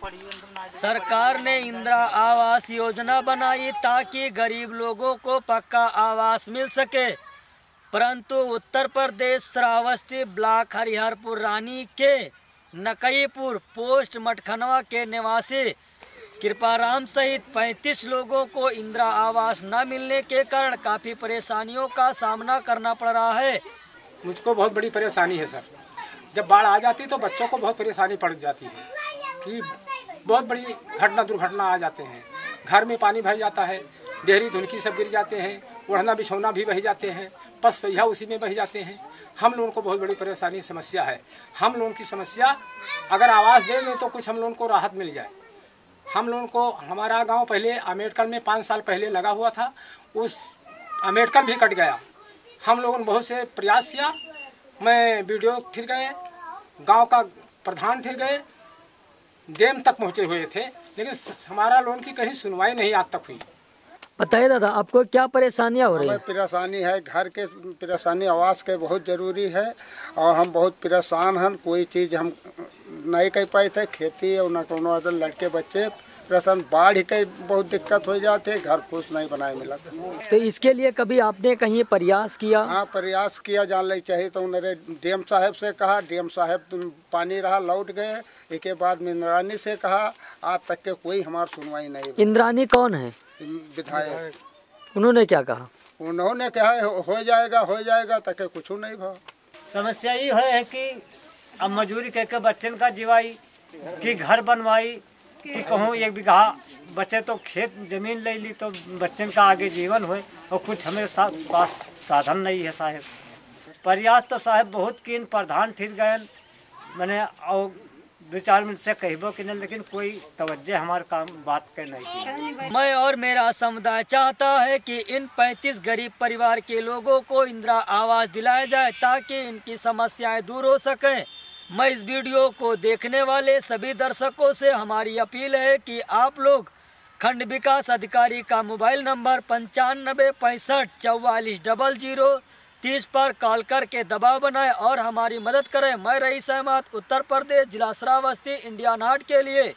सरकार ने इंदिरा आवास योजना बनाई ताकि गरीब लोगों को पक्का आवास मिल सके। परंतु उत्तर प्रदेश श्रावस्ती ब्लॉक हरिहरपुर रानी के नकईपुर पोस्ट मटखनवा के निवासी कृपाराम सहित 35 लोगों को इंदिरा आवास न मिलने के कारण काफ़ी परेशानियों का सामना करना पड़ रहा है। मुझको बहुत बड़ी परेशानी है, सर। जब बाढ़ आ जाती है तो बच्चों को बहुत परेशानी पड़ जाती है। कि बहुत बड़ी घटना दुर्घटना आ जाते हैं। घर में पानी भर जाता है डेहरी धुनकी सब गिर जाते हैं, ओढ़ना बिछौना भी बह जाते हैं, पस पहिया उसी में बह जाते हैं। हम लोगों को बहुत बड़ी परेशानी समस्या है। हम लोगों की समस्या, अगर आवाज़ दे दें तो कुछ हम लोगों को राहत मिल जाए। हम लोगों को, हमारा गाँव पहले अंबेडकर में पाँच साल पहले लगा हुआ था, उस अंबेडकर भी कट गया। हम लोगों ने बहुत से प्रयास किया, मैं वीडियो फिर गए, गाँव का प्रधान फिर गए डेम तक पहुँचे हुए थे लेकिन हमारा लोन की कहीं सुनवाई नहीं आज तक हुई। बताइए दादा आपको क्या परेशानियाँ हो रही है? परेशानी है घर के परेशानी आवास के बहुत ज़रूरी है और हम बहुत परेशान हैं कोई चीज़ हम नहीं कर पाए थे खेती और न कोनो अदर लड़के बच्चे परेशान बाढ़ के बहुत दिक्कत हो जाते घर फूस नहीं बनाए मिला तो इसके लिए कभी आपने कहीं प्रयास किया? हाँ प्रयास किया जान ले चाहिए तो उन्होंने डीएम साहब से कहा डीएम साहब तुम पानी रहा लौट गए इसके बाद मिंदरानी से कहा आज तक के कोई हमारी सुनवाई नहीं इंद्रानी कौन है? विधायक। उन्होंने क्या कहा? उन्होंने कहा हो जाएगा हो जाएगा तक कुछ नहीं भाव समस्या ये है कि अब मजूरी करके बच्चन का जीवाई कि घर बनवाई कि कहूँ एक बीघा बचे तो खेत ज़मीन ले ली तो बच्चन का आगे जीवन हुए और कुछ हमें सा, पास साधन नहीं है साहेब। प्रयास तो साहेब बहुत किन प्रधान ठिर गए मैंने और दो चार मिनट से कहबो कि नहीं लेकिन कोई तवज्जो हमारे काम बात के नहीं मैं और मेरा समुदाय चाहता है कि इन 35 गरीब परिवार के लोगों को इंदिरा आवास दिलाया जाए ताकि इनकी समस्याएँ दूर हो सकें। मैं इस वीडियो को देखने वाले सभी दर्शकों से हमारी अपील है कि आप लोग खंड विकास अधिकारी का मोबाइल नंबर पंचानबे पैंसठ चौवालीस डबल ज़ीरो तीस पर कॉल करके दबाव बनाएँ और हमारी मदद करें। मैं रईस अहमद उत्तर प्रदेश, जिला श्रावस्ती, इंडिया नाट के लिए।